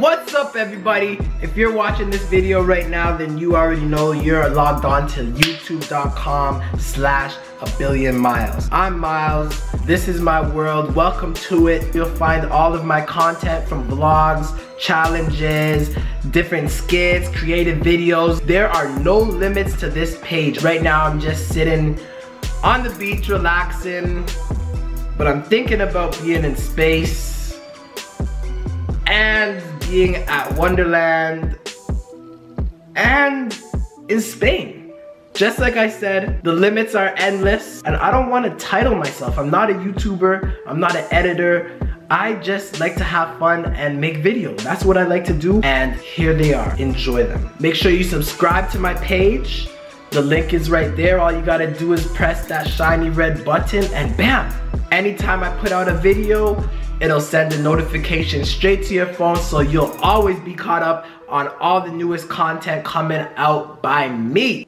What's up everybody? If you're watching this video right now, then you already know you're logged on to youtube.com slash a billion myles. I'm Myles, this is my world, welcome to it. You'll find all of my content from vlogs, challenges, different skits, creative videos. There are no limits to this page. Right now I'm just sitting on the beach relaxing, but I'm thinking about being in space being at Wonderland and in Spain. Just like I said, the limits are endless and I don't want to title myself. I'm not a YouTuber, I'm not an editor. I just like to have fun and make videos. That's what I like to do and here they are. Enjoy them. Make sure you subscribe to my page. The link is right there. All you gotta do is press that shiny red button and bam! Anytime I put out a video, it'll send a notification straight to your phone so you'll always be caught up on all the newest content coming out by me.